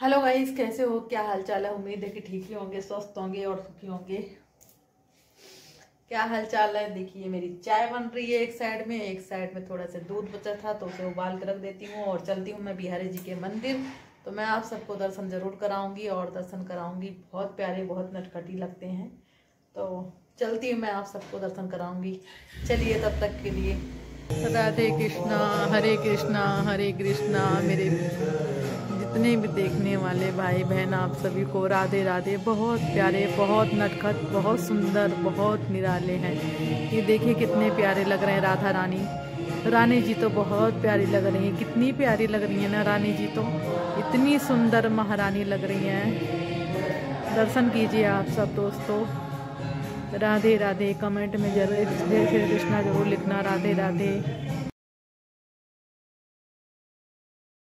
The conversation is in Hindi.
हेलो गाइस, कैसे हो? क्या हाल चाल है? उम्मीद है कि ठीक ही होंगे, स्वस्थ होंगे और सुखी होंगे। क्या हाल चाल है? देखिए, मेरी चाय बन रही है एक साइड में, एक साइड में थोड़ा सा दूध बचा था तो उसे उबाल कर रख देती हूँ और चलती हूँ मैं बिहारी जी के मंदिर। तो मैं आप सबको दर्शन ज़रूर कराऊँगी और दर्शन कराऊँगी। बहुत प्यारे, बहुत नटखटी लगते हैं। तो चलती हूँ मैं आप सबको दर्शन कराऊँगी। चलिए तब तक के लिए। राधे कृष्णा, हरे कृष्णा हरे कृष्णा, मेरे जितने भी देखने वाले भाई बहन आप सभी को राधे राधे। बहुत प्यारे, बहुत नटखट, बहुत सुंदर, बहुत निराले हैं। ये देखिए कितने प्यारे लग रहे हैं राधा रानी। रानी जी तो बहुत प्यारी लग रही हैं। कितनी प्यारी लग रही हैं ना रानी जी तो। इतनी सुंदर महारानी लग रही हैं। दर्शन कीजिए आप सब दोस्तों। राधे राधे, कमेंट में ज़रूर, जय कृष्णा ज़रूर लिखना राधे राधे।